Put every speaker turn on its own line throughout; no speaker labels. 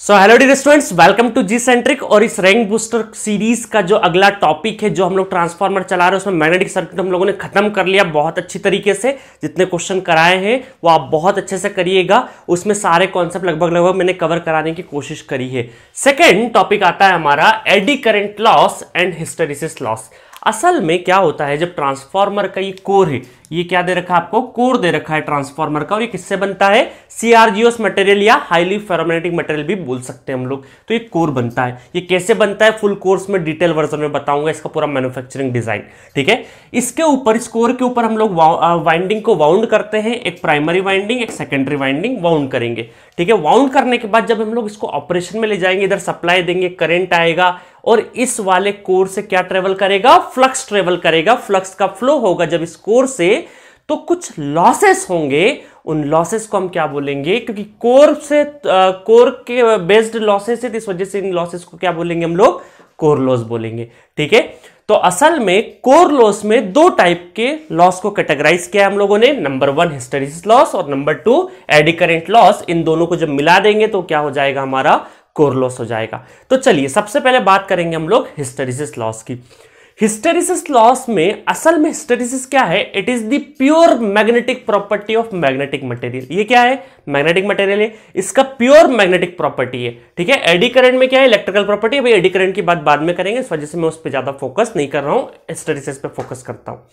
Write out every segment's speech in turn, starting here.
So hello dear students welcome to G centric और इस rank booster series का जो अगला टॉपिक है, जो हम लोग ट्रांसफार्मर चला रहे हैं, उसमें मैग्नेटिक सर्किट हम लोगों ने खत्म कर लिया बहुत अच्छी तरीके से। जितने क्वेश्चन कराए हैं, वो आप बहुत अच्छे से करिएगा। उसमें सारे कॉन्सेप्ट लगभग लगभग मैंने कवर कराने की कोशिश करी है। सेकेंड टॉपिक आता है हमारा eddy current loss and hysteresis loss असल में क्या होता है, जब ट्रांसफार्मर का ये कोर है, ये क्या दे रखा है आपको? कोर दे रखा है ट्रांसफार्मर का, और ये किससे बनता है? सीआरजीओस मटेरियल या हाईली फेरोमैग्नेटिक मटेरियल भी बोल सकते हैं हम लोग। तो ये कोर बनता है। ये कैसे बनता है? फुल कोर्स में डिटेल वर्जन में बताऊँगा इसका पूरा मैन्युफैक्चरिंग डिज़ाइन ठीक है? इसके ऊपर, इस कोर के ऊपर हम लोग वाइंडिंग को वाउंड करते हैं। एक प्राइमरी वाइंडिंग एक सेकेंडरी वाइंडिंग वाउंड करेंगे, ठीक है? वाउंड करने के बाद जब हम लोग इसको ऑपरेशन में ले जाएँगे, इधर सप्लाई देंगे करेंट आएगा और इस वाले कोर से क्या ट्रेवल करेगा? फ्लक्स ट्रेवल करेगा। फ्लक्स का फ्लो होगा जब इस कोर से तो कुछ लॉसेस होंगे। उन लॉसेस को हम क्या बोलेंगे? क्योंकि कोर से कोर के बेस्ड लॉसेस है इस वजह से इन लॉसेस को क्या बोलेंगे हम लोग? कोर लॉस बोलेंगे। ठीक है? तो असल में कोर लॉस में दो टाइप के लॉस को कैटेगराइज किया हम लोगों ने। नंबर वन हिस्टेरिसिस लॉस और number two eddy current loss इन दोनों को जब मिला देंगे तो क्या हो जाएगा हमारा? कोर लॉस हो जाएगा। तो चलिए, सबसे पहले बात करेंगे हम लोग हिस्टेरिसिस लॉस की। हिस्टेरिसिस लॉस में असल में हिस्टेरिसिस क्या है? It is the pure magnetic property of magnetic material ये क्या है? मैग्नेटिक मटेरियल है। इसका प्योर मैग्नेटिक प्रॉपर्टी है। ठीक है? एडी करंट में क्या है? इलेक्ट्रिकल प्रॉपर्टी भाई एडी करंट की बात बाद में करेंगे, इस वजह से मैं उस पर ज़्यादा फोकस नहीं कर रहा हूँ। हिस्टेरिसिस पे फोकस करता हूँ।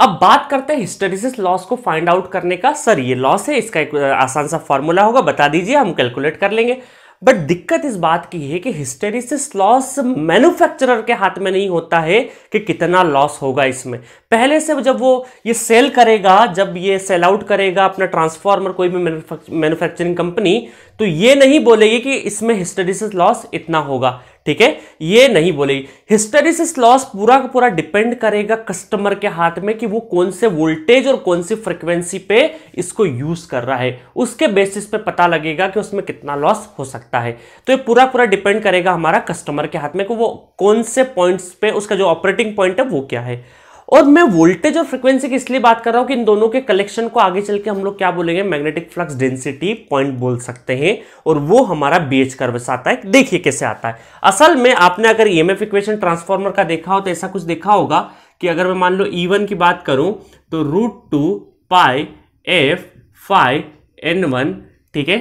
अब बात करते हैं हिस्टेरिसिस लॉस को फाइंड आउट करने का। सर ये लॉस है, इसका एक आसान सा फॉर्मूला होगा, बता दीजिए, हम कैलकुलेट कर लेंगे। बट दिक्कत इस बात की है कि हिस्टेरिसिस लॉस मैन्युफैक्चरर के हाथ में नहीं होता है कि कितना लॉस होगा इसमें। पहले से जब वो ये सेल करेगा, जब ये सेल आउट करेगा अपना ट्रांसफॉर्मर, कोई भी मैन्युफैक्चरिंग कंपनी तो ये नहीं बोलेगी कि इसमें हिस्टेरिसिस लॉस इतना होगा। ठीक है? ये नहीं बोलेगी हिस्टेरिसिस लॉस पूरा का पूरा डिपेंड करेगा कस्टमर के हाथ में कि वो कौन से वोल्टेज और कौन सी फ्रिक्वेंसी पे इसको यूज़ कर रहा है। उसके बेसिस पे पता लगेगा कि उसमें कितना लॉस हो सकता है। तो ये पूरा पूरा डिपेंड करेगा हमारा कस्टमर के हाथ में कि वो कौन से पॉइंट्स पे उसका जो ऑपरेटिंग पॉइंट है वो क्या है। और मैं वोल्टेज और फ्रीक्वेंसी की इसलिए बात कर रहा हूँ कि इन दोनों के कलेक्शन को आगे चल के हम लोग क्या बोलेंगे? मैग्नेटिक फ्लक्स डेंसिटी पॉइंट बोल सकते हैं। और वो हमारा बीएच कर्व से आता है। देखिए कैसे आता है। असल में आपने अगर ईएमएफ इक्वेशन ट्रांसफॉर्मर का देखा हो तो ऐसा कुछ देखा होगा कि अगर मैं मान लो ई वन की बात करूँ तो root two pi F five N one ठीक है?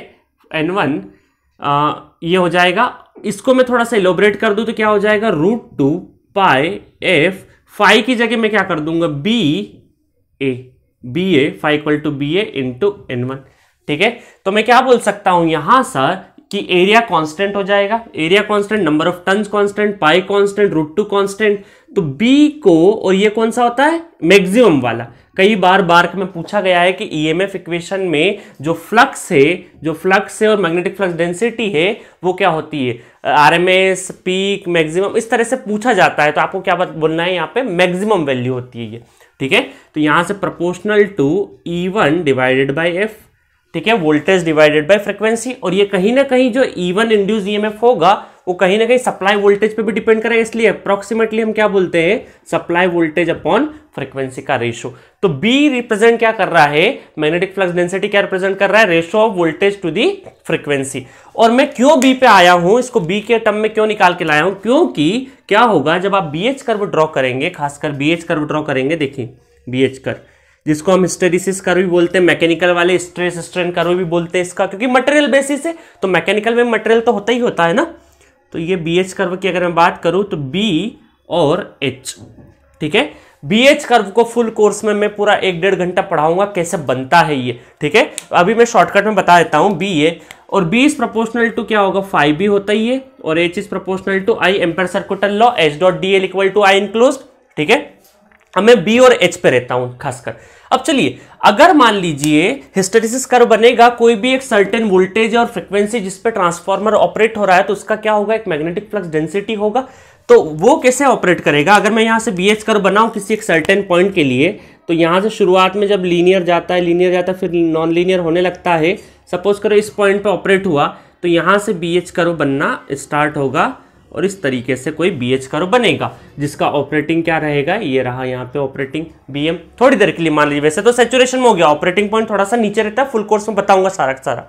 एन वन ये हो जाएगा। इसको मैं थोड़ा सा इलोबरेट कर दूँ तो क्या हो जाएगा? Root two pi F five की जगह मैं क्या कर दूँगा? B A B A five equal to B A into N one ठीक है? तो मैं क्या बोल सकता हूँ यहाँ सर कि एरिया कांस्टेंट हो जाएगा। Area constant number of turns constant pi constant root two constant तो बी को और ये कौन सा होता है? मैक्सिमम वाला। कई बार बार में पूछा गया है कि ईएमएफ e इक्वेशन में जो फ्लक्स है, जो फ्लक्स है और मैग्नेटिक फ्लक्स डेंसिटी है, वो क्या होती है? आरएमएस पीक मैक्सिमम इस तरह से पूछा जाता है। तो आपको क्या बोलना है यहाँ पे? मैक्सिमम वैल्यू होती है ये। ठीक है? तो यहाँ से proportional to E one divided by F ठीक है वोल्टेज डिवाइडेड बाय फ्रीक्वेंसी और ये कहीं ना कहीं जो इवन इंड्यूस ईएमएफ होगा, वो कहीं ना कहीं सप्लाई वोल्टेज पे भी डिपेंड करेगा, इसलिए अप्रोक्सीमेटली हम क्या बोलते हैं सप्लाई वोल्टेज अपॉन फ्रीक्वेंसी का रेशो तो बी रिप्रेजेंट क्या कर रहा है मैग्नेटिक फ्लक्स डेंसिटी क्या रिप्रेजेंट कर रहा है ratio of voltage to the frequency और मैं क्यों बी पे आया हूँ, इसको बी के टर्म में क्यों निकाल के लाया हूँ, क्योंकि क्या होगा, जब आप बी एच कर्व ड्रॉ करेंगे, खासकर बी एच कर्व ड्रॉ करेंगे, देखिए बी एच कर्व जिसको हम हिस्टेरिसिस कर्व भी बोलते हैं, मैकेनिकल वाले स्ट्रेस स्ट्रेन कर्व भी बोलते हैं इसका, क्योंकि मटेरियल बेसिस है तो मैकेनिकल में मटेरियल तो होता ही होता है ना? तो ये बी एच कर्व की अगर मैं बात करूँ तो बी और एच ठीक है? बी एच कर्व को फुल कोर्स में मैं पूरा एक डेढ़ घंटा पढ़ाऊँगा, कैसे बनता है ये, ठीक है? अभी मैं शॉर्टकट में बता देता हूँ बी ए और बी इज़ प्रोपोर्शनल टू क्या होगा? फाइव भी होता ही है, और H is proportional to I Ampere circuital law H dot D L equal to I enclose ठीक है? मैं बी और एच पे रहता हूँ, खासकर। अब चलिए, अगर मान लीजिए, हिस्टेरिसिस कर्व बनेगा, कोई भी एक सर्टेन वोल्टेज और फ्रिक्वेंसी जिस पे ट्रांसफार्मर ऑपरेट हो रहा है तो उसका क्या होगा? एक मैग्नेटिक फ्लक्स डेंसिटी होगा। तो वो कैसे ऑपरेट करेगा? अगर मैं यहाँ से बी एच कर्व बनाऊँ किसी एक सर्टेन पॉइंट के लिए तो यहाँ से शुरुआत में जब लीनियर जाता है लीनियर जाता है, फिर नॉन लीनियर होने लगता है। सपोज़ करो इस पॉइंट पे ऑपरेट हुआ तो यहाँ से बी एच कर्व बनना स्टार्ट होगा। और इस तरीके से कोई बी एच कर्व बनेगा, जिसका ऑपरेटिंग क्या रहेगा? ये रहा यहाँ पे ऑपरेटिंग बी एम थोड़ी देर के लिए मान लीजिए, वैसे तो सेचुरेशन में हो गया ऑपरेटिंग पॉइंट थोड़ा सा नीचे रहता है फुल कोर्स में बताऊँगा सारा सारा।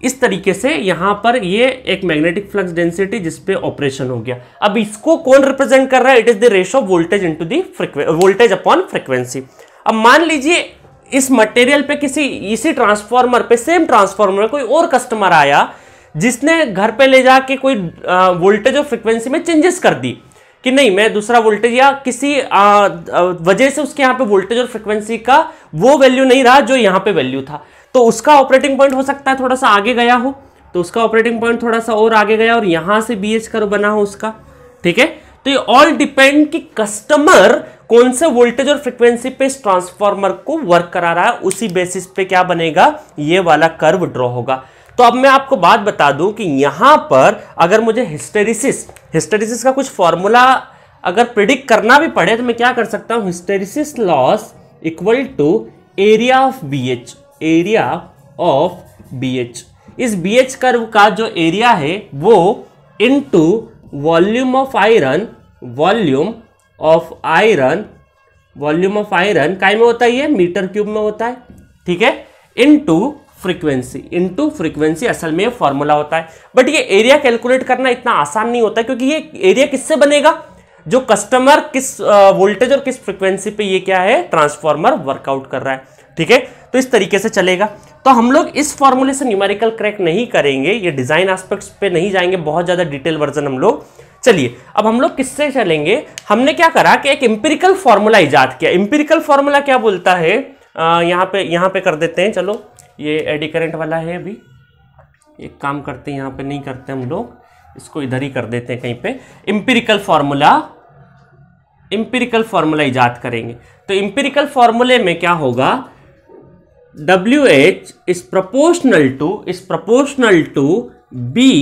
इस तरीके से यहाँ पर ये एक मैग्नेटिक फ्लक्स डेंसिटी जिसपे ऑपरेशन हो गया। अब इसको कौन रिप्रेजेंट कर रहा है? It is the ratio voltage into the voltage upon frequency अब मान लीजिए, इस मटेरियल पे किसी, इसी ट्रांसफॉर्मर पे सेम ट्रांसफॉर्मर कोई और कस्टमर आया जिसने घर पे ले जाके कोई वोल्टेज और फ्रिक्वेंसी में चेंजेस कर दी। कि नहीं, मैं दूसरा वोल्टेज या किसी वजह से उसके यहाँ पे वोल्टेज और फ्रिक्वेंसी का वो वैल्यू नहीं रहा जो यहाँ पे वैल्यू था। तो उसका ऑपरेटिंग पॉइंट हो सकता है थोड़ा सा आगे गया हो। तो उसका ऑपरेटिंग पॉइंट थोड़ा सा और आगे गया और यहाँ से बी एच कर बना हो उसका। ठीक है? तो ये ऑल डिपेंड कि कस्टमर कौन से वोल्टेज और फ्रिक्वेंसी पे इस ट्रांसफॉर्मर को वर्क करा रहा है। उसी बेसिस पे क्या बनेगा? ये वाला कर्व ड्रॉ होगा। तो अब मैं आपको बात बता दूँ कि यहाँ पर अगर मुझे हिस्टेरिसिस हिस्टेरिसिस का कुछ फॉर्मूला अगर प्रिडिक्ट करना भी पड़े तो मैं क्या कर सकता हूँ? Hysteresis loss equal to area of B H area of B H इस बी एच कर्व का जो एरिया है, वो into volume of iron volume of iron volume of iron काय में होता है ये? मीटर क्यूब में होता है, ठीक है? इनटू फ्रीक्वेंसी इनटू फ्रीक्वेंसी असल में फॉर्मूला होता है। बट ये एरिया कैलकुलेट करना इतना आसान नहीं होता क्योंकि ये एरिया किससे बनेगा? जो कस्टमर किस वोल्टेज और किस फ्रीक्वेंसी पे ये क्या है? ट्रांसफॉर्मर वर्कआउट कर रहा है। ठीक है? तो इस तरीके से चलेगा। तो हम लोग इस फॉर्मूले से न्यूमेरिकल क्रैक नहीं करेंगे। ये डिज़ाइन एस्पेक्ट्स पे नहीं जाएँगे। बहुत ज़्यादा डिटेल वर्जन हम लोग। चलिए अब हम लोग किससे चलेंगे? हमने क्या करा कि एक इंपेरिकल फॉर्मूला इजाद किया। इंपेरिकल फॉर्मूला क्या बोलता है? आ, यहाँ पे यहाँ पे कर देते हैं। चलो। ये एडी करंट वाला है अभी। एक काम करते हैं, यहाँ पे नहीं करते हम लोग। इसको इधर ही कर देते हैं कहीं पे। इंपेरिकल फार्मूला इंपेरिकल फार्मूला ईजाद करेंगे। तो इंपेरिकल फार्मूले में क्या होगा? W H is proportional to is proportional to B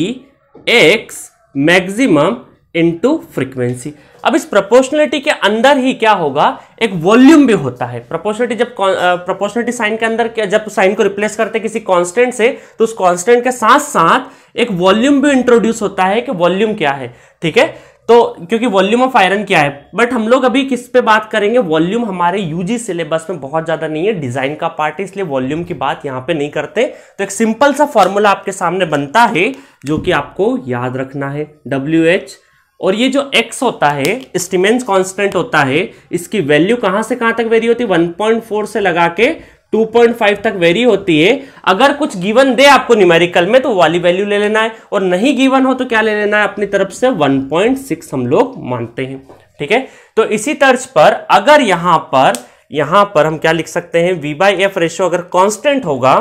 X maximum into frequency अब इस प्रोपोर्शनलिटी के अंदर ही क्या होगा? एक वॉल्यूम भी होता है। प्रोपोर्शनलिटी जब प्रोपोर्शनलिटी साइन के अंदर जब साइन को रिप्लेस करते हैं किसी कांस्टेंट से तो उस कांस्टेंट के साथ साथ एक वॉल्यूम भी इंट्रोड्यूस होता है कि वॉल्यूम क्या है। ठीक है? तो क्योंकि वॉल्यूम ऑफ़ आयरन क्या है? बट हम लोग अभी किस पे बात करेंगे? वॉल्यूम हमारे यूजी सिलेबस में बहुत ज़्यादा नहीं है। डिज़ाइन का पार्ट है, इसलिए वॉल्यूम की बात यहाँ पे नहीं करते। तो एक सिंपल सा फॉर्मूला आपके सामने बनता है, जो कि आपको याद रखना है। डब्ल्यू एच और ये जो x होता है स्टीमेंस कांस्टेंट होता है, इसकी वैल्यू कहाँ से कहाँ तक वेरी होती है? 1.4 से लगा के 2.5 तक वेरी होती है। अगर कुछ गिवन दे आपको न्यूमेरिकल में तो वाली वैल्यू ले लेना है। और नहीं गिवन हो तो क्या ले लेना है? अपनी तरफ़ से 1.6 हम लोग मानते हैं। ठीक है? तो इसी तर्ज पर अगर यहाँ पर यहाँ पर हम क्या लिख सकते हैं? वी बाई एफ़ रेशो अगर कॉन्स्टेंट होगा,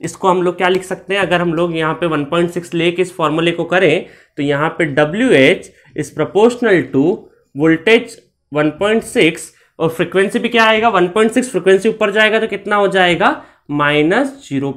इसको हम लोग क्या लिख सकते हैं? अगर हम लोग यहाँ पे 1.6 लेके इस फॉर्मूले को करें तो यहाँ पे W H is proportional to voltage 1.6 और फ्रीक्वेंसी भी क्या आएगा? 1.6 फ्रीक्वेंसी ऊपर जाएगा तो कितना हो जाएगा? माइनस ज़ीरो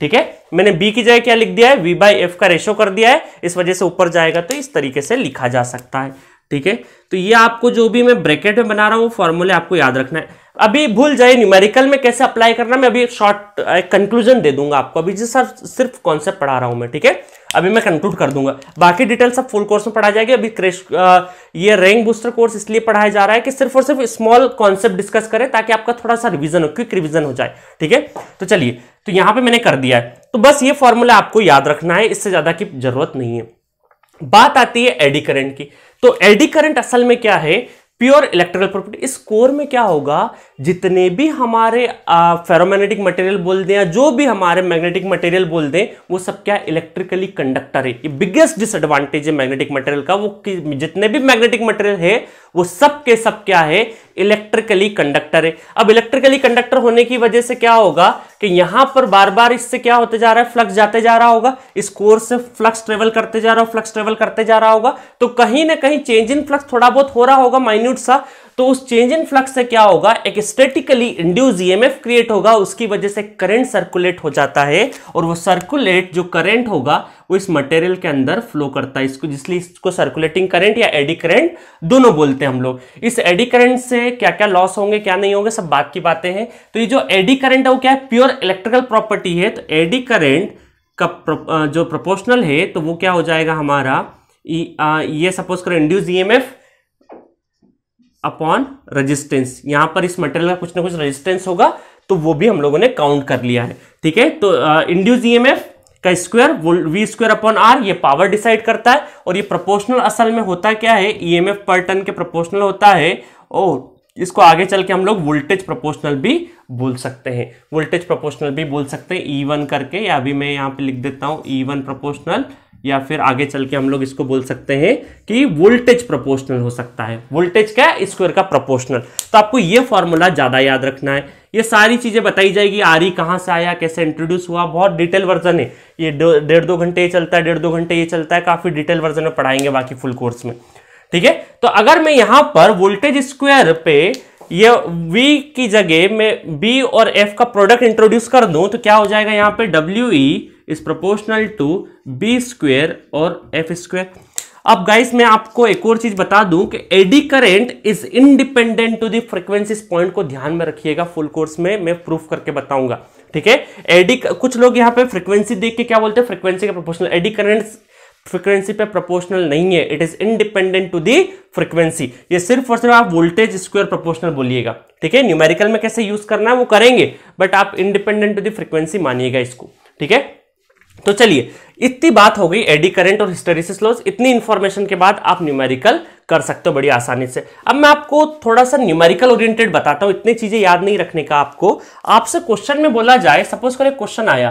ठीक है? मैंने बी की जगह क्या लिख दिया है? वी बाई एफ़ का रेशो कर दिया है। इस वजह से ऊपर जाएगा तो इस तरीके से लिखा जा सकता है। ठीक है? तो ये आपको जो भी मैं ब्रैकेट में बना रहा हूँ फॉर्मूले आपको याद रखना है। अभी भूल जाए न्यूमेरिकल में कैसे अप्लाई करना, मैं अभी शॉर्ट कंक्लूजन दे दूँगा आपको। अभी सर सिर्फ़ कॉन्सेप्ट पढ़ा रहा हूँ मैं, ठीक है? अभी मैं कंक्लूड कर दूँगा। बाकी डिटेल सब फुल कोर्स में पढ़ा जाएगी। अभी क्रेश ये रैंक बूस्टर कोर्स इसलिए पढ़ाया जा रहा है कि सिर्फ़ और सिर्फ़ स्मॉल कॉन्सेप्ट डिस्कस करें, ताकि आपका थोड़ा सा रिविजन हो क्विक रिवीजन हो जाए, ठीक है? तो चलिए तो यहाँ पे मैंने कर दिया है। तो बस ये फॉर्मूला आपको याद रखना है, इससे ज़्यादा की ज़रूरत नहीं है। बात आती है एडी करंट की। तो एडी करंट असल में क्या है? प्योर इलेक्ट्रिकल प्रॉपर्टी इस कोर में क्या होगा? जितने भी हमारे फेरोमैग्नेटिक मटेरियल बोल दें या जो भी हमारे मैग्नेटिक मटेरियल बोल दें, वो सब क्या इलेक्ट्रिकली कंडक्टर है। ये बिगेस्ट डिसएडवांटेज है मैग्नेटिक मटेरियल का, वो जितने भी मैग्नेटिक मटेरियल है, वो सब के सब क्या है? इलेक्ट्रिकली कंडक्टर है। अब इलेक्ट्रिकली कंडक्टर होने की वजह से क्या होगा? कि यहाँ पर बार बार इससे क्या होते जा रहा है? फ्लक्स जाते जा रहा होगा। इस कोर से फ्लक्स ट्रेवल करते जा रहा हो, फ्लक्स ट्रेवल करते जा रहा होगा। तो कहीं ना कहीं चेंज इन फ्लक्स थोड़ा बहुत हो रहा होगा, माइन्यूट सा। तो उस चेंज इन फ्लक्स से क्या होगा? एक स्टेटिकली इंड्यूस ईएमएफ क्रिएट होगा, उसकी वजह से करंट सर्कुलेट हो जाता है और वो सर्कुलेट जो करंट होगा, वो इस मटेरियल के अंदर फ्लो करता है। इसको जिसलिए इसको सर्कुलेटिंग करंट या एडी करंट दोनों बोलते हैं हम लोग। इस एडी करंट से क्या क्या लॉस होंगे, क्या नहीं होंगे, सब बात की बातें हैं। तो ये जो एडी करंट है, वो क्या है? प्योर इलेक्ट्रिकल प्रॉपर्टी है। तो एडी करंट का जो प्रोपोर्शनल है तो वो क्या हो जाएगा हमारा? ये सपोज़ करो इंड्यूस ईएमएफ अपॉन रेजिस्टेंस यहाँ पर इस मटेरियल का कुछ ना कुछ रेजिस्टेंस होगा तो वो भी हम लोगों ने काउंट कर लिया है। ठीक है? तो इंड्यूस ईएमएफ का square V square upon R ये पावर डिसाइड करता है। और ये प्रोपोर्शनल असल में होता क्या है? ईएमएफ पर टन के प्रोपोर्शनल होता है। और इसको आगे चल के हम लोग वोल्टेज प्रोपोर्शनल भी बोल सकते हैं। वोल्टेज प्रोपोर्शनल भी बोल सकते हैं। ई वन करके, या अभी मैं यहाँ पे लिख देता हूँ ई वन प्रोपोर्शनल या फिर आगे चल के हम लोग इसको बोल सकते हैं कि वोल्टेज प्रोपोर्शनल हो सकता है। वोल्टेज क्या है? स्क्वायर का प्रोपोर्शनल तो आपको ये फॉर्मूला ज़्यादा याद रखना है। ये सारी चीज़ें बताई जाएगी। आरी कहाँ से आया, कैसे इंट्रोड्यूस हुआ, बहुत डिटेल वर्जन है। ये डेढ़ दो घंटे ये चलता है, डेढ़ दो घंटे ये चलता है, काफ़ी डिटेल वर्जन में पढ़ाएँगे बाकी फुल कोर्स में। ठीक है? तो अगर मैं यहाँ पर वोल्टेज स्क्वायर पे ये V की जगह में B और F का प्रोडक्ट इंट्रोड्यूस कर दूँ तो क्या हो जाएगा यहाँ पे W E is proportional to B square और एफ़ स्क्वेयर अब गाइस मैं आपको एक और चीज़ बता दूँ कि eddy current is independent to the frequency point को ध्यान में रखिएगा फुल कोर्स में, मैं प्रूफ करके बताऊँगा, ठीक है? एडी कुछ लोग यहाँ पे फ्रीक्वेंसी देख के क्या बोलते हैं? फ्रीक्वेंसी का प्रोपोर्शनल एडी करेंट फ्रीक्वेंसी पे प्रोपोर्शनल नहीं है it is independent to the frequency ये सिर्फ़ और सिर्फ़ आप वोल्टेज स्क्वायर प्रोपोर्शनल बोलिएगा, ठीक है? न्यूमेरिकल में कैसे यूज़ करना है वो करेंगे बट आप इंडिपेंडेंट टू दी फ्रीक्वेंसी मानिएगा इसको, ठीक है? तो चलिए, इतनी बात हो गई एडी करंट और हिस्टेरिसिस लॉस इतनी इंफॉर्मेशन के बाद आप न्यूमेरिकल कर सकते हो बड़ी आसानी से। अब मैं आपको थोड़ा सा न्यूमेरिकल ओरिएंटेड बताता हूँ, इतनी चीज़ें याद नहीं रखने का आपको। आपसे क्वेश्चन में बोला जाए सपोज़ करें क्वेश्चन आया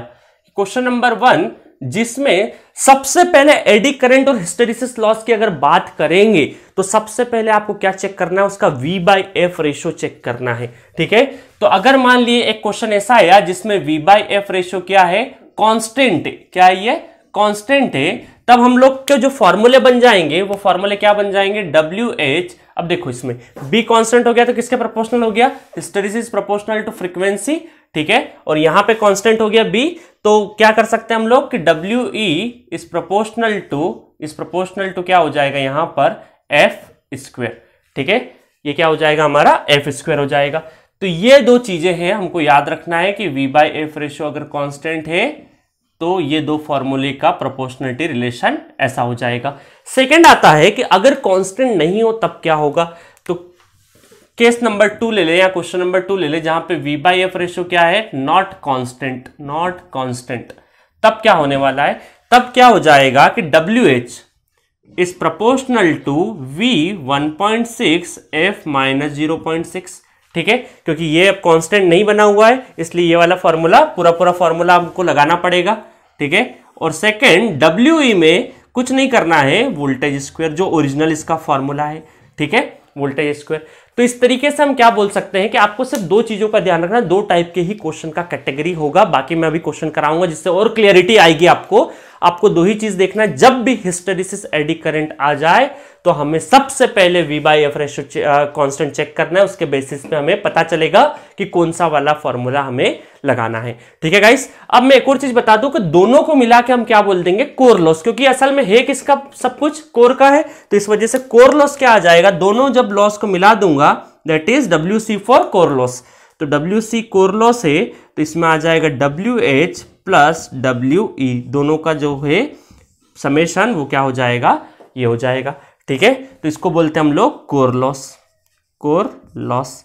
क्वेश्चन नंबर वन, जिसमें सबसे पहले एडी करंट और हिस्टेरिसिस लॉस की अगर बात करेंगे तो सबसे पहले आपको क्या चेक करना है? उसका V by F ratio check करना है, ठीक है? तो अगर मान लिए एक क्वेश्चन ऐसा आया जिसमें V बाई एफ़ रेशो क्या है? कांस्टेंट क्या है ये? कांस्टेंट है। तब हम लोग के जो फॉर्मूले बन जाएँगे, वो फॉर्मूले क्या बन जाएँगे? डब्ल्यू एच अब देखो इसमें। बी कांस्टेंट हो गया तो किसके प्रोपोर्शनल हो गया? हिस्टेरिसिस प्रोपोर्शनल टू फ्रीक्वेंसी ठीक है? और यहाँ पे कांस्टेंट हो गया बी तो क्या कर सकते हैं हम लोग कि W E is proportional to is proportional to क्या हो जाएगा यहाँ पर? एफ़ स्क्वेयर ठीक है? ये क्या हो जाएगा हमारा? एफ़ स्क्वेयर हो जाएगा। तो ये दो चीज़ें हैं, हमको याद रखना है कि वी बाई एफ़ रेशो अगर कांस्टेंट है तो ये दो फॉर्मूले का प्रोपोर्शनलिटी रिलेशन ऐसा हो जाएगा। सेकंड आता है कि अगर कांस्टेंट नहीं हो, तब क्या होगा? केस नंबर टू ले ले या क्वेश्चन नंबर टू ले ले, जहाँ पे वी बाई एफ़ रेशियो क्या है? नॉट कांस्टेंट नॉट कांस्टेंट तब क्या होने वाला है? तब क्या हो जाएगा कि W H is proportional to V one point six F minus zero point six ठीक है? क्योंकि ये अब कांस्टेंट नहीं बना हुआ है, इसलिए ये वाला फॉर्मूला पूरा पूरा फॉर्मूला हमको लगाना पड़ेगा। ठीक है? और सेकेंड डब्ल्यू e में कुछ नहीं करना है वोल्टेज स्क्वायर जो ओरिजिनल इसका फॉर्मूला है। ठीक है? वोल्टेज स्क्वायर तो इस तरीके से हम क्या बोल सकते हैं कि आपको सिर्फ़ दो चीज़ों का ध्यान रखना, दो टाइप के ही क्वेश्चन का कैटेगरी होगा। बाकी मैं अभी क्वेश्चन कराऊँगा, जिससे और क्लियरिटी आएगी आपको। आपको दो ही चीज़ देखना है। जब भी हिस्टेरिसिस एडी करंट आ जाए तो हमें सबसे पहले V by F ratio constant check करना है। उसके बेसिस पे हमें पता चलेगा कि कौन सा वाला फॉर्मूला हमें लगाना है। ठीक है गाइस अब मैं एक और चीज़ बता दूँ कि दोनों को मिला के हम क्या बोल देंगे? कोर लॉस क्योंकि असल में है किसका? सब कुछ कोर का है। तो इस वजह से कोर लॉस क्या आ जाएगा? दोनों जब लॉस को मिला दूँगा that is W C for core loss तो डब्ल्यू सी कोर लॉस है तो इसमें आ जाएगा W H plus W E दोनों का जो है समेशन, वो क्या हो जाएगा? ये हो जाएगा। ठीक है? तो इसको बोलते हैं हम लोग कोर लॉस कोर लॉस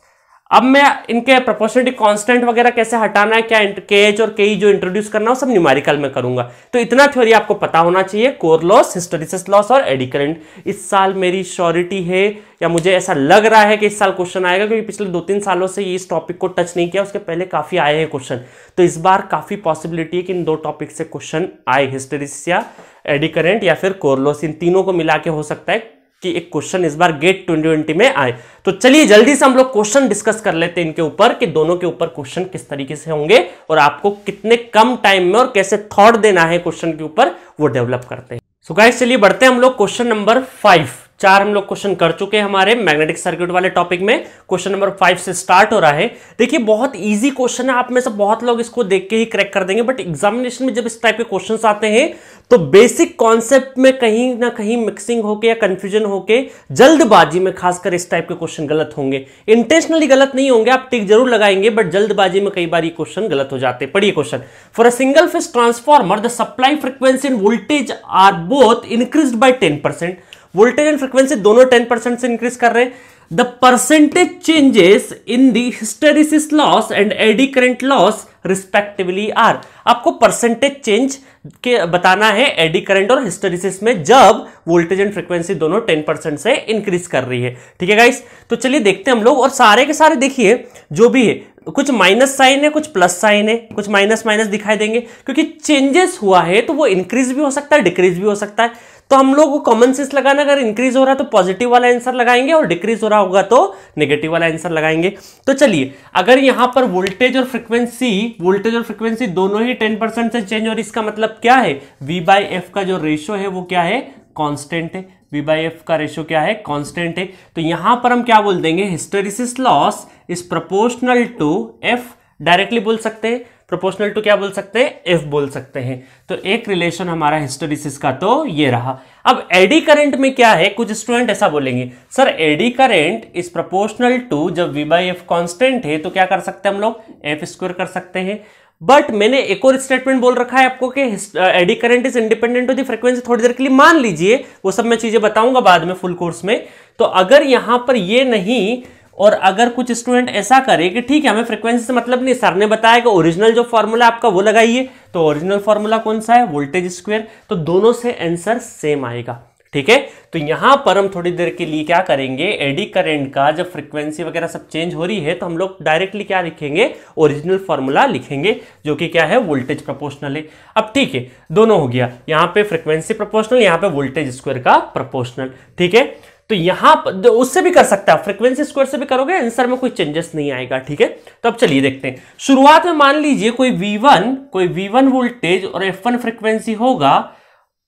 अब मैं इनके प्रोपोर्शनलिटी कांस्टेंट वगैरह कैसे हटाना है, क्या के एच और के जो इंट्रोड्यूस करना है सब न्यूमेरिकल में करूँगा। तो इतना थ्योरी आपको पता होना चाहिए कोर लॉस हिस्टोरिसिस लॉस और एडी करंट इस साल मेरी श्योरिटी है, या मुझे ऐसा लग रहा है कि इस साल क्वेश्चन आएगा, क्योंकि पिछले दो तीन सालों से इस टॉपिक को टच नहीं किया, उसके पहले काफ़ी आए हैं क्वेश्चन तो इस बार काफ़ी पॉसिबिलिटी है कि इन दो टॉपिक से क्वेश्चन आए हिस्टोरिसिस या एडी करेंट या फिर कोरलोस इन तीनों को मिला के हो सकता है कि एक क्वेश्चन इस बार गेट 2020 में आए। तो चलिए, जल्दी से हम लोग क्वेश्चन डिस्कस कर लेते हैं इनके ऊपर कि दोनों के ऊपर क्वेश्चन किस तरीके से होंगे और आपको कितने कम टाइम में और कैसे थॉट देना है क्वेश्चन के ऊपर, वो डेवलप करते हैं। सो गाइस चलिए बढ़ते हैं हम लोग क्वेश्चन नंबर फाइव चार हम लोग क्वेश्चन कर चुके हैं हमारे मैग्नेटिक सर्किट वाले टॉपिक में। क्वेश्चन नंबर फाइव से स्टार्ट हो रहा है। देखिए, बहुत इजी क्वेश्चन है। आप में से बहुत लोग इसको देख के ही क्रैक कर देंगे बट एग्जामिनेशन में जब इस टाइप के क्वेश्चन आते हैं तो बेसिक कॉन्सेप्ट में कहीं ना कहीं मिक्सिंग होके या कंफ्यूजन होके जल्दबाजी में खासकर इस टाइप के क्वेश्चन गलत होंगे। इंटेंशनली गलत नहीं होंगे, आप टिक ज़रूर लगाएँगे बट जल्दबाजी में कई बार ये क्वेश्चन गलत हो जाते हैं। पढ़िए question for a single phase transformer the supply frequency and voltage are both increase by ten percent voltage and frequency दोनों टेन परसेंट से इंक्रीज कर रहे हैं। The percentage changes in hysteresis loss and eddy current loss respectively are आपको percentage change के बताना है eddy current और हिस्टेरिसिस में जब वोल्टेज एंड फ्रीक्वेंसी दोनों 10 परसेंट से इंक्रीज कर रही है। ठीक है गाइस तो चलिए देखते हैं हम लोग और सारे के सारे देखिए, जो भी है, कुछ माइनस साइन है, कुछ प्लस साइन है, कुछ माइनस माइनस दिखाई देंगे, क्योंकि चेंजेस हुआ है तो वो इंक्रीज भी हो सकता है डिक्रीज भी हो सकता है। तो हम लोग कॉमन सेंस लगाना, अगर इंक्रीज हो रहा है तो पॉजिटिव वाला आंसर लगाएँगे और डिक्रीज हो रहा होगा तो नेगेटिव वाला आंसर लगाएँगे। तो चलिए, अगर यहाँ पर वोल्टेज और फ्रीक्वेंसी वोल्टेज और फ्रीक्वेंसी दोनों ही 10 परसेंट से चेंज और इसका मतलब क्या है? V बाई एफ़ का जो रेशियो है वो क्या है? कॉन्स्टेंट है। V बाई एफ़ का रेशियो क्या है? कॉन्स्टेंट है। तो यहाँ पर हम क्या बोल देंगे? Hysteresis loss is proportional to F directly बोल सकते हैं। प्रोपोर्शनल टू क्या बोल सकते हैं? एफ़ बोल सकते हैं। तो एक रिलेशन हमारा हिस्टोरिसिस का तो ये रहा। अब एडी करंट में क्या है? कुछ स्टूडेंट ऐसा बोलेंगे, sir eddy current is proportional to जब वी बाई एफ़ कॉन्स्टेंट है तो क्या कर सकते हैं हम लोग? एफ़ स्क्वायर कर सकते हैं। बट मैंने एक और स्टेटमेंट बोल रखा है आपको कि eddy current is independent to the frequency थोड़ी देर के लिए मान लीजिए। वो सब मैं चीज़ें बताऊँगा बाद में फुल कोर्स में। तो अगर यहाँ पर ये नहीं, और अगर कुछ स्टूडेंट ऐसा करे कि ठीक है, हमें फ्रीक्वेंसी से मतलब नहीं सर ने बताया कि ओरिजिनल जो फॉर्मूला आपका वो लगाइए तो ओरिजिनल फॉर्मूला कौन सा है? वोल्टेज स्क्वायर तो दोनों से आंसर सेम आएगा। ठीक है? तो यहाँ पर हम थोड़ी देर के लिए क्या करेंगे? एडी करेंट का जब फ्रीक्वेंसी वगैरह सब चेंज हो रही है तो हम लोग डायरेक्टली क्या लिखेंगे? ओरिजिनल फॉर्मूला लिखेंगे, जो कि क्या है? वोल्टेज प्रोपोर्शनल है। अब ठीक है, दोनों हो गया। यहाँ पे फ्रीक्वेंसी प्रोपोर्शनल यहाँ पे वोल्टेज स्क्वायर का प्रोपोर्शनल ठीक है? तो यहाँ पर उससे भी कर सकता है। फ्रीक्वेंसी स्क्वायर से भी करोगे आंसर में कोई चेंजेस नहीं आएगा, ठीक है? तो अब चलिए देखते हैं। शुरुआत में मान लीजिए कोई V1 कोई V1 वोल्टेज और F1 फ्रीक्वेंसी होगा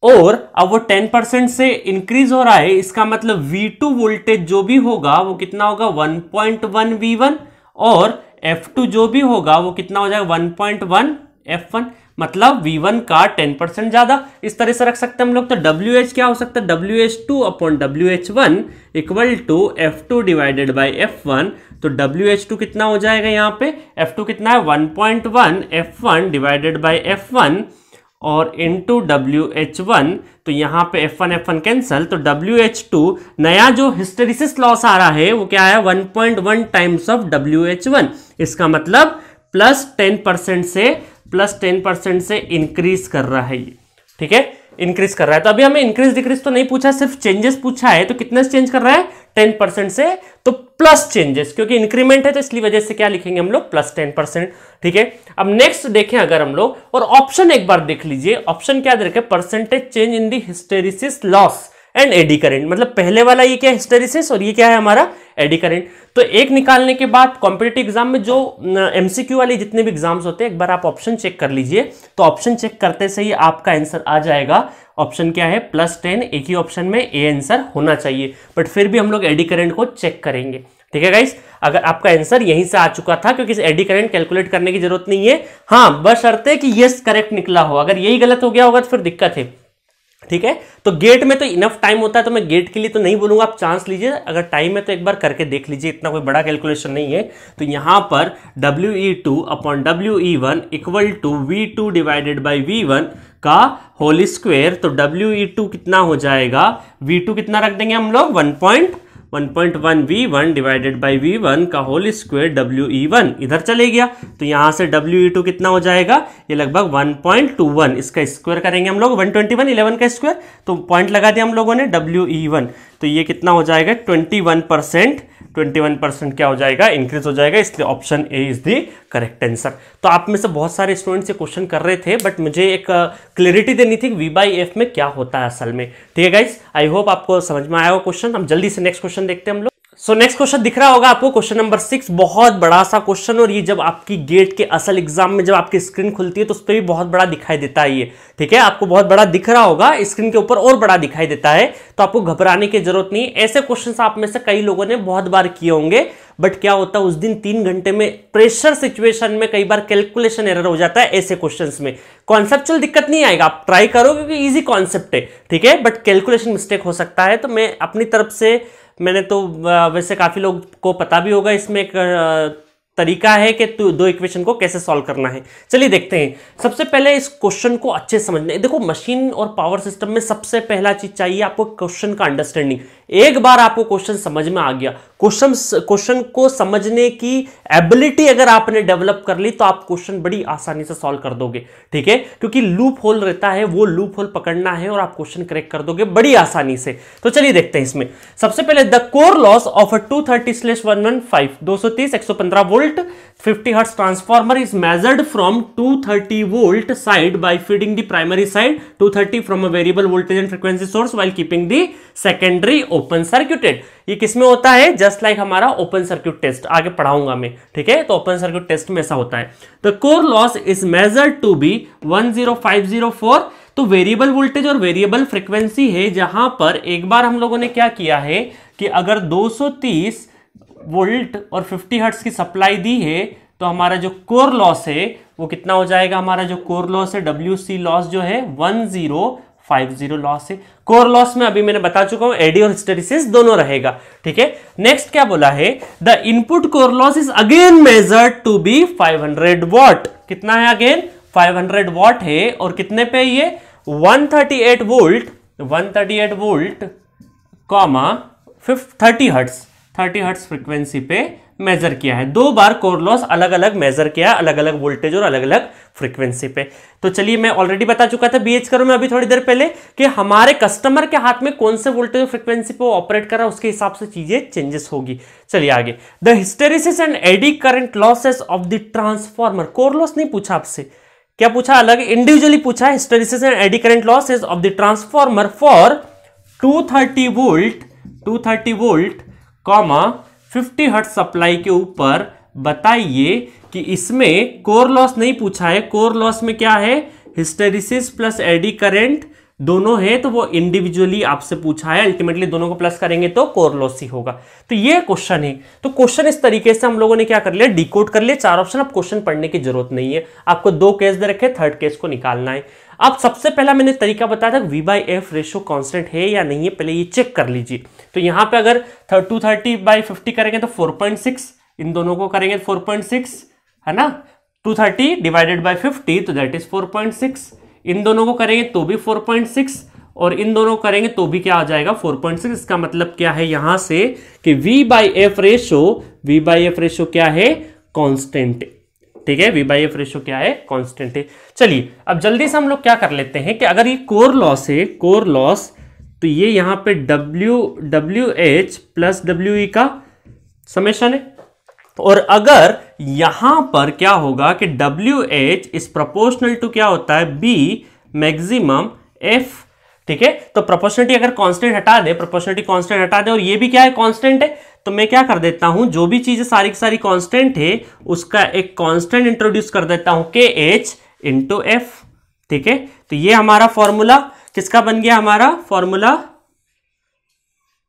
और अब वो 10 परसेंट से इंक्रीज हो रहा है, इसका मतलब V2 वोल्टेज जो भी होगा, वो कितना होगा? 1.1 V1 और F2 जो भी होगा, वो कितना हो जाएगा? 1.1 F1 मतलब V1 का 10 परसेंट ज़्यादा। इस तरह से रख सकते हैं हम लोग। तो WH क्या हो सकता है? WH2 two upon W H one equal to F two divided by F one तो डब्ल्यू एच टू कितना हो जाएगा यहाँ पे? F2 कितना है? 1.1 F1 डिवाइडेड बाई F1 और into W H one तो यहाँ पे F one F one cancel तो डब्ल्यू एच टू नया जो हिस्टेरिसिस लॉस आ रहा है, वो क्या है? 1.1 times of W H one इसका मतलब प्लस टेन परसेंट से प्लस टेन परसेंट से इंक्रीज कर रहा है ये। ठीक है? इंक्रीज कर रहा है। तो अभी हमें इंक्रीज डिक्रीज तो नहीं पूछा, सिर्फ़ चेंजेस पूछा है। तो कितने से चेंज कर रहा है? टेन परसेंट से तो प्लस चेंजेस क्योंकि इंक्रीमेंट है तो इसलिए वजह से क्या लिखेंगे हम लोग? प्लस टेन परसेंट ठीक है? अब नेक्स्ट देखें अगर हम लोग, और ऑप्शन एक बार देख लीजिए। ऑप्शन क्या दे रखे percentage change in the loss and eddy current मतलब पहले वाला ये क्या हिस्टेरिसिस और ये क्या है हमारा? एडी करेंट तो एक निकालने के बाद कॉम्पिटेटिव एग्ज़ाम में जो एमसीक्यू वाले जितने भी एग्ज़ाम्स होते हैं, एक बार आप ऑप्शन चेक कर लीजिए। तो ऑप्शन चेक करते से ही आपका आंसर आ जाएगा। ऑप्शन क्या है? प्लस टेन एक ही ऑप्शन में ए आंसर होना चाहिए। बट फिर भी हम लोग एडी करेंट को चेक करेंगे। ठीक है गाइस अगर आपका आंसर यहीं से आ चुका था, क्योंकि एडी करंट कैलकुलेट करने की ज़रूरत नहीं है। हाँ बस शर्त है कि यस करेक्ट निकला हो। अगर यही गलत हो गया होगा तो फिर दिक्कत है। ठीक है? तो गेट में तो इनफ टाइम होता है तो मैं गेट के लिए तो नहीं बोलूँगा, आप चांस लीजिए। अगर टाइम है तो एक बार करके देख लीजिए, इतना कोई बड़ा कैलकुलेशन नहीं है। तो यहाँ पर W E two upon W E one equal to V two divided by V one का होली स्क्वेयर तो डब्ल्यू ई टू कितना हो जाएगा? वी टू कितना रख देंगे हम लोग? One point 1.1 v1 divided by v1 का whole square W E one इधर चले गया। तो यहाँ से डब्ल्यू ई टू कितना हो जाएगा? ये लगभग 1.21 इसका स्क्वायर करेंगे हम लोग 121 11 का स्क्वायर तो पॉइंट लगा दिया हम लोगों ने डब्ल्यू ई वन। तो ये कितना हो जाएगा? 21 परसेंट ट्वेंटी वन परसेंट क्या हो जाएगा? इंक्रीज हो जाएगा, इसलिए option A is the correct answer तो आप में से बहुत सारे स्टूडेंट्स ये क्वेश्चन कर रहे थे बट मुझे एक क्लियरिटी देनी थी वी बाई एफ़ में क्या होता है असल में। ठीक है गाइज़ आई होप आपको समझ में आया हो क्वेश्चन हम जल्दी से नेक्स्ट क्वेश्चन देखते हैं हम लोग। सो नेक्स्ट क्वेश्चन दिख रहा होगा आपको क्वेश्चन नंबर सिक्स बहुत बड़ा सा क्वेश्चन और ये जब आपकी गेट के असल एग्ज़ाम में जब आपकी स्क्रीन खुलती है तो उस पर भी बहुत बड़ा दिखाई देता है ये। ठीक है? आपको बहुत बड़ा दिख रहा होगा स्क्रीन के ऊपर और बड़ा दिखाई देता है तो आपको घबराने की ज़रूरत नहीं। ऐसे क्वेश्चन आप में से कई लोगों ने बहुत बार किए होंगे बट क्या होता है, उस दिन तीन घंटे में प्रेशर सिचुएशन में कई बार कैलकुलेशन एरर हो जाता है ऐसे क्वेश्चंस में। कॉन्सेप्चुअल दिक्कत नहीं आएगा, आप ट्राई करो, क्योंकि इजी कॉन्सेप्ट है। ठीक है? बट कैलकुलेशन मिस्टेक हो सकता है तो मैं अपनी तरफ़ से मैंने तो वैसे काफ़ी लोग को पता भी होगा इसमें एक तरीका है कि दो इक्वेशन को कैसे सॉल्व करना है। चलिए देखते हैं। सबसे पहले इस क्वेश्चन को अच्छे समझने, देखो मशीन और पावर सिस्टम में सबसे पहला चीज़ चाहिए आपको क्वेश्चन का अंडरस्टैंडिंग। एक बार आपको क्वेश्चन समझ में आ गया क्वेश्चन क्वेश्चन को समझने की एबिलिटी अगर आपने डेवलप कर ली तो आप क्वेश्चन बड़ी आसानी से सॉल्व कर दोगे, ठीक है? क्योंकि लूप होल रहता है, वो लूप होल पकड़ना है और आप क्वेश्चन करेक्ट कर दोगे बड़ी आसानी से। तो चलिए देखते हैं इसमें। सबसे पहले the core loss of a two thirty slash one one five दो सौ तीस, एक सौ पंद्रह volt fifty hertz transformer is measured from two thirty volt side by feeding the primary side two thirty from a variable voltage and frequency source while keeping the secondary open circuited ये किसमें होता है? Just like like हमारा open circuit test आगे पढ़ाऊँगा मैं, ठीक है? तो ओपन सर्क्यूट टेस्ट में ऐसा होता है। The core loss is measured to be 10504 तो वेरिएबल वोल्टेज और वेरिएबल फ्रीक्वेंसी है जहाँ पर एक बार हम लोगों ने क्या किया है कि अगर 230 वोल्ट और 50 हर्ट्स की सप्लाई दी है तो हमारा जो कोर लॉस है, वो कितना हो जाएगा? हमारा जो कोर लॉस है डब्ल्यू सी लॉस जो है one zero five zero loss है। कोर लॉस में अभी मैंने बता चुका हूँ एडी और हिस्टेरिसिस दोनों रहेगा, ठीक है? नेक्स्ट क्या बोला है? The input core loss is again measured to be 500 watt कितना है अगेन 500 वॉट है, और कितने पे ये? 138 volt 138 volt comma thirty hertz 30 hertz frequency पे मेजर किया है। दो बार कोर लॉस अलग अलग मेजर किया अलग अलग वोल्टेज और अलग अलग फ्रीक्वेंसी पे। तो चलिए मैं ऑलरेडी बता चुका था बीएच करो में अभी थोड़ी देर पहले कि हमारे कस्टमर के हाथ में कौन से वोल्टेज और फ्रीक्वेंसी पे ऑपरेट कर रहा है उसके हिसाब से चीज़ें चेंजेस होगी। चलिए आगे। The hysteresis and eddy current losses of the transformer core loss नहीं पूछा आपसे। क्या पूछा? अलग इंडिविजुअली पूछा। Hysteresis and eddy current losses of the transformer for 230 volt 230 volt comma 50 hertz supply के ऊपर बताइए कि इसमें कोर लॉस नहीं पूछा है। कोर लॉस में क्या है? हिस्टेरिसिस प्लस एडी करेंट दोनों है तो वो इंडिविजुअली आपसे पूछा है। अल्टीमेटली दोनों को प्लस करेंगे तो कोर लॉस ही होगा। तो ये क्वेश्चन है। तो क्वेश्चन इस तरीके से हम लोगों ने क्या कर लिया? डिकोड कर लिया। चार ऑप्शन, अब क्वेश्चन पढ़ने की ज़रूरत नहीं है। आपको दो केस दे रखे थर्ड केस को निकालना है। अब सबसे पहला मैंने तरीका बताया था V by F ratio constant है या नहीं है, पहले ये चेक कर लीजिए। तो यहाँ पे अगर टू थर्टी बाई फिफ्टी करेंगे तो फोर पॉइंट सिक्स इन दोनों को करेंगे फोर पॉइंट सिक्स है ना? Two thirty divided by fifty तो that is four point six इन दोनों को करेंगे तो भी फोर पॉइंट सिक्स और इन दोनों को करेंगे तो भी क्या आ जाएगा 4.6 इसका मतलब क्या है यहाँ से कि v by F ratio v by F ratio क्या है? कांस्टेंट ठीक है वी बाई एफ़ रेशो क्या है? कॉन्स्टेंट है। चलिए, अब जल्दी से हम लोग क्या कर लेते हैं कि अगर ये कोर लॉस है कोर लॉस तो ये यहाँ पे W W H plus W E का समेशन है। और अगर यहाँ पर क्या होगा कि W H is proportional to क्या होता है? बी मैक्सिमम एफ़ ठीक है? तो प्रोपोर्शनिटी अगर कांस्टेंट हटा दे प्रोपोर्शनिटी कांस्टेंट हटा दे, और ये भी क्या है? कांस्टेंट है। तो मैं क्या कर देता हूँ? जो भी चीज़ें सारी की सारी कांस्टेंट है, उसका एक कांस्टेंट इंट्रोड्यूस कर देता हूँ। के एच इंटू एफ़ ठीक है? तो ये हमारा फॉर्मूला किसका बन गया हमारा? फॉर्मूला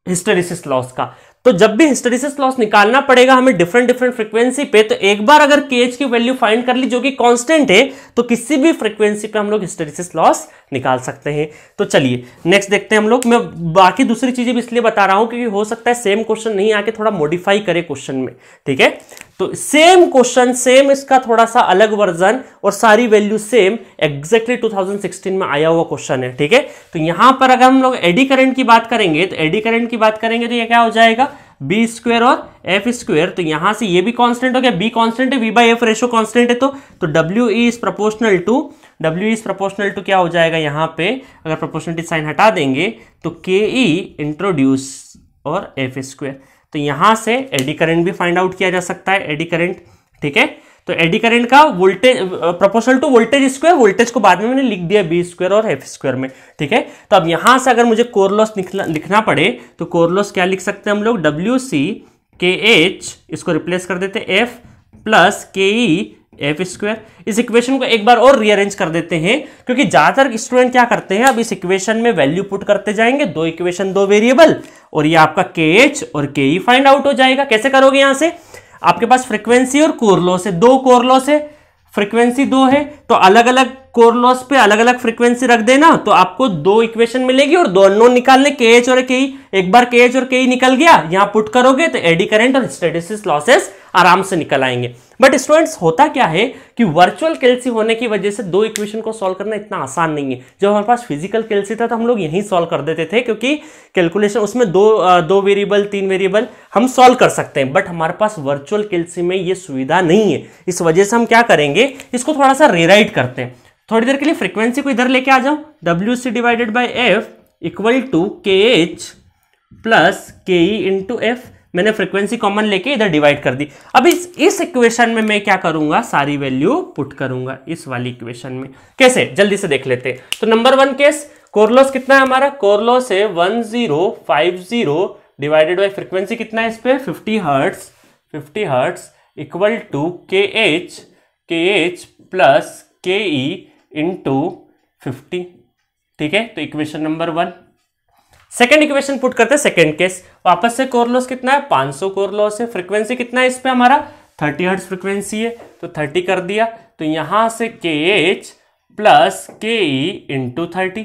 हिस्टेरिसिस लॉस का। तो जब भी हिस्टेरिसिस लॉस निकालना पड़ेगा हमें डिफरेंट डिफरेंट फ्रीक्वेंसी पे तो एक बार अगर के की वैल्यू फाइंड कर ली जो कि कांस्टेंट है तो किसी भी फ्रीक्वेंसी पे हम लोग हिस्टेरिसिस लॉस निकाल सकते हैं। तो चलिए नेक्स्ट देखते हैं हम लोग। मैं बाकी दूसरी चीज़ें भी इसलिए बता रहा हूँ क्योंकि हो सकता है सेम क्वेश्चन नहीं आके थोड़ा मॉडिफाई करे क्वेश्चन में। ठीक है? तो सेम क्वेश्चन सेम इसका थोड़ा सा अलग वर्जन और सारी वैल्यू सेम एग्जैक्टली 2016 में आया हुआ क्वेश्चन है, ठीक है? तो यहाँ पर अगर हम लोग एडी करंट की बात करेंगे तो एडी करंट की बात करेंगे तो ये क्या हो जाएगा? बी स्क्वेयर और एफ़ स्क्वेयर तो यहाँ से ये भी कांस्टेंट हो गया बी कांस्टेंट है V by F ratio constant है तो तो W is proportional to W is proportional to क्या हो जाएगा यहाँ पे? अगर प्रोपोर्शनलिटी साइन हटा देंगे तो के ई इंट्रोड्यूस और एफ़ स्क्वेयर तो यहाँ से एडी करंट भी फाइंड आउट किया जा सकता है, एडी करंट, ठीक है? तो एडी करंट का voltage proportional to voltage square voltage को बाद में मैंने लिख दिया बी स्क्वायर और एफ़ स्क्वायर में, ठीक है? तो अब यहाँ से अगर मुझे कोरलॉस लिखना पड़े तो कोरलॉस क्या लिख सकते हैं हम लोग? डब्ल्यू सी के एच इसको रिप्लेस कर देते F plus K E F square इस इक्वेशन को एक बार और रीअरेंज कर देते हैं, क्योंकि ज़्यादातर स्टूडेंट क्या करते हैं, अब इस इक्वेशन में वैल्यू पुट करते जाएँगे, दो इक्वेशन दो वेरिएबल और ये आपका के एच और के ई फाइंड आउट हो जाएगा। कैसे करोगे यहाँ से? आपके पास फ्रीक्वेंसी और कोर से, दो कोर से है फ्रीक्वेंसी दो है तो अलग अलग कोर लॉस पे अलग अलग फ्रीक्वेंसी रख देना तो आपको दो इक्वेशन मिलेगी और दो निकालने के एच और के एक बार के एच और के निकल गया, यहाँ पुट करोगे तो एडी करंट और हिस्टेरेसिस लॉसेस आराम से निकल आएँगे। बट स्टूडेंट्स होता क्या है कि वर्चुअल कैल्सी होने की वजह से दो इक्वेशन को सॉल्व करना इतना आसान नहीं है। जब हमारे पास फ़िज़िकल कैल्सी था तो हम लोग यहीं सॉल्व कर देते थे, क्योंकि कैलकुलेशन उसमें दो दो वेरिएबल तीन वेरिएबल हम सॉल्व कर सकते हैं। बट हमारे पास वर्चुअल कैल्सी में ये सुविधा नहीं है। इस वजह से हम क्या करेंगे, इसको थोड़ा सा रिराइट करते हैं। थोड़ी देर के लिए फ्रीक्वेंसी को इधर लेके आ जाओ। W C divided by F equal to K H plus K E into F मैंने फ्रीक्वेंसी कॉमन लेके इधर डिवाइड कर दी। अब इस इस इक्वेशन में मैं क्या करूँगा? सारी वैल्यू पुट करूँगा इस वाली इक्वेशन में। कैसे? जल्दी से देख लेते हैं। तो नंबर वन केस कोरलॉस कितना है हमारा? कोरलॉस है one zero five zero divided by frequency कितना है इस पे? Fifty hertz fifty hertz equal to K H K H plus K E into fifty ठीक है? तो equation number one second equation put करते हैं सेकेंड केस वापस से कोर लॉस कितना है? 500 कोर लॉस है। फ्रीक्वेंसी कितना है इस पर हमारा? 30 हर्ट्ज फ्रीक्वेंसी है। तो 30 कर दिया। तो यहाँ से के H plus K E into thirty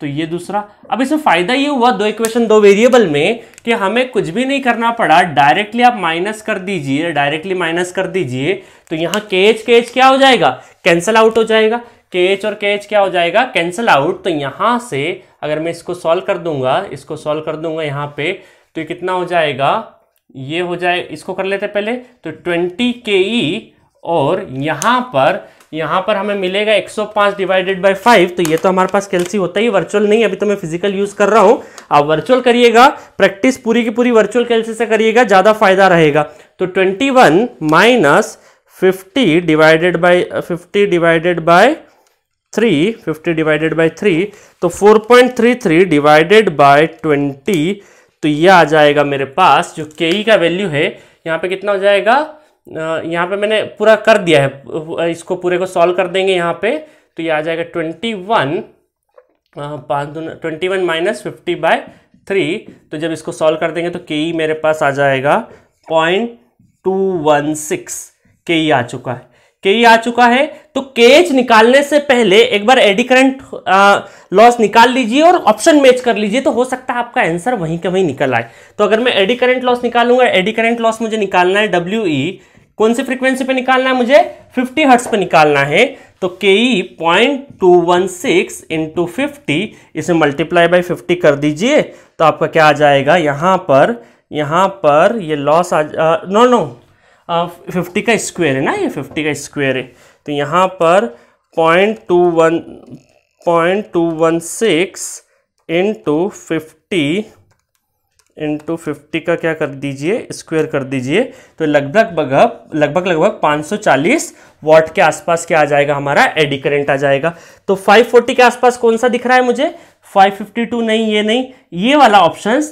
तो ये दूसरा। अब इसमें फ़ायदा ये हुआ दो इक्वेशन दो वेरिएबल में कि हमें कुछ भी नहीं करना पड़ा। डायरेक्टली आप माइनस कर दीजिए डायरेक्टली माइनस कर दीजिए। तो यहाँ के एच के एच क्या हो जाएगा? कैंसल आउट हो जाएगा। के एच और के एच क्या हो जाएगा? कैंसल आउट तो यहाँ से अगर मैं इसको सॉल्व कर दूँगा, इसको सॉल्व कर दूँगा यहाँ पे तो ये कितना हो जाएगा? ये हो जाए, इसको कर लेते पहले तो ट्वेंटी के ई और यहाँ पर यहाँ पर हमें मिलेगा 105 डिवाइडेड बाय 5 तो ये तो हमारे पास कैल्सी होता ही वर्चुअल नहीं अभी तो मैं फ़िज़िकल यूज़ कर रहा हूँ। आप वर्चुअल करिएगा प्रैक्टिस पूरी की पूरी वर्चुअल कैल्सी से करिएगा, ज़्यादा फ़ायदा रहेगा। तो 21 one minus fifty divided by fifty divided by three fifty divided by three तो four point three three divided by twenty तो ये आ जाएगा मेरे पास, जो के ई का वैल्यू है, यहाँ पे कितना हो जाएगा? यहाँ पे मैंने पूरा कर दिया है, इसको पूरे को सॉल्व कर देंगे यहाँ पे तो ये आ जाएगा ट्वेंटी वन पाँच दो twenty one minus fifty by three तो जब इसको सॉल्व कर देंगे तो के ई मेरे पास आ जाएगा पॉइंट टू वन सिक्स के ई आ चुका है। के ई आ चुका है। तो केच निकालने से पहले एक बार एडी करंट लॉस निकाल लीजिए और ऑप्शन मैच कर लीजिए तो हो सकता है आपका आंसर वहीं के वहीं निकल आए। तो अगर मैं एडी करंट लॉस निकालूँगा एडी करंट लॉस मुझे निकालना है डब्ल्यू ई e, कौन सी फ्रीक्वेंसी पे निकालना है मुझे? 50 हर्ट्स पे निकालना है। तो K E point two one six into fifty इसे मल्टीप्लाई बाई फिफ्टी कर दीजिए तो आपका क्या आ जाएगा? यहाँ पर यहाँ पर ये लॉस आ नो नो फिफ्टी का स्क्वेयर है ना ये फिफ्टी का स्क्वेयर है। तो यहाँ पर point two one point two one six into fifty into fifty का क्या कर दीजिए? स्क्वेयर कर दीजिए। तो लगभग लगभग लगभग लगभग 540 वॉट के आसपास क्या आ जाएगा? हमारा एडी करेंट आ जाएगा। तो 540 के आसपास कौन सा दिख रहा है मुझे? 552 नहीं, ये नहीं। ये वाला ऑप्शन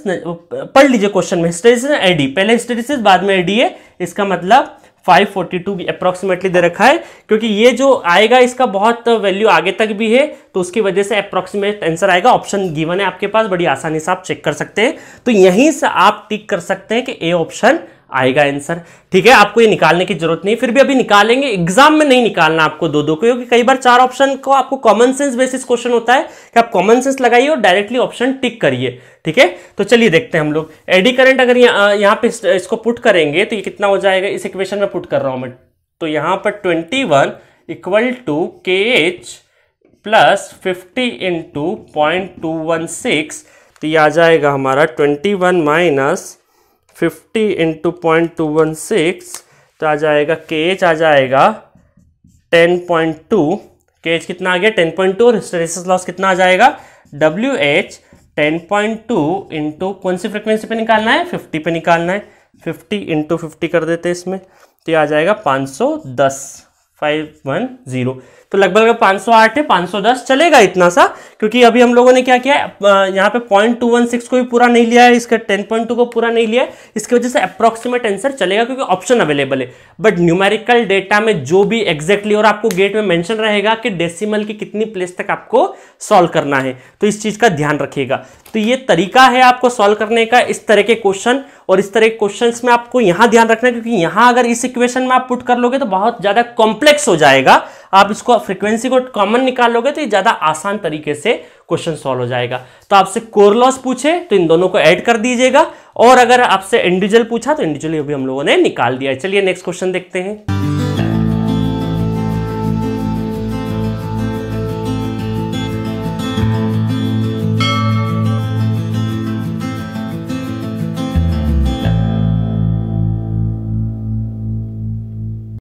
पढ़ लीजिए क्वेश्चन में। हिस्टेरिसिस एडी पहले हिस्टेरिसिस बाद में एडी है। इसका मतलब 542 अप्रोक्सीमेटली दे रखा है। क्योंकि ये जो आएगा, इसका बहुत वैल्यू आगे तक भी है। तो उसकी वजह से अप्रोक्सीमेट आंसर आएगा। ऑप्शन गिवन है आपके पास। बड़ी आसानी से आप चेक कर सकते हैं। तो यहीं से आप टिक कर सकते हैं कि ए ऑप्शन आएगा आंसर। ठीक है, आपको ये निकालने की ज़रूरत नहीं, फिर भी अभी निकालेंगे। एग्ज़ाम में नहीं निकालना आपको दो दो को, क्योंकि कई बार चार ऑप्शन को आपको कॉमन सेंस बेसिस क्वेश्चन होता है कि आप कॉमन सेंस लगाइए और डायरेक्टली ऑप्शन टिक करिए। ठीक है तो चलिए देखते हैं हम लोग। एडी करंट अगर यहाँ पे इसको पुट करेंगे तो ये कितना हो जाएगा? इस इक्वेशन में पुट कर रहा हूँ मैं। तो यहाँ पर twenty one equal to K H plus fifty into point two one six तो ये आ जाएगा हमारा twenty one minus fifty into point two one six तो आ जाएगा के एच आ जाएगा ten point two K H कितना आ गया? टेन पॉइंट टू और हिस्टेरिसिस लॉस कितना आ जाएगा? W H ten point two into कौन सी फ्रिक्वेंसी पे निकालना है? फिफ्टी पे निकालना है। फिफ्टी इंटू फिफ्टी कर देते हैं इसमें। तो ये आ जाएगा पाँच सौ दस फाइव वन ज़ीरो तो लगभग लगभग 508 है 510 चलेगा इतना सा, क्योंकि अभी हम लोगों ने क्या किया यहाँ पे पॉइंट टू वन सिक्स को भी पूरा नहीं लिया है, इसका टेन पॉइंट टू को पूरा नहीं लिया है, इसकी वजह से अप्रोक्सीमेट आंसर चलेगा क्योंकि ऑप्शन अवेलेबल है। बट न्यूमेरिकल डेटा में जो भी एग्जैक्टली और आपको गेट में मैंशन रहेगा कि डेसिमल की कितनी प्लेस तक आपको सॉल्व करना है तो इस चीज़ का ध्यान रखिएगा। तो ये तरीका है आपको सॉल्व करने का, इस तरह के क्वेश्चन और इस तरह के क्वेश्चन में आपको यहाँ ध्यान रखना क्योंकि यहाँ अगर इस इक्वेशन में आप पुट कर लोगे तो बहुत ज़्यादा कॉम्प्लेक्स हो जाएगा आप इसको फ्रिक्वेंसी को कॉमन निकालोगे तो ये ज़्यादा आसान तरीके से क्वेश्चन सॉल्व हो जाएगा। तो आपसे कोर लॉस पूछे तो इन दोनों को ऐड कर दीजिएगा। और अगर आपसे इंडिविजुअल पूछा तो इंडिविजुअली भी हम लोगों ने निकाल दिया चलिए नेक्स्ट क्वेश्चन देखते हैं।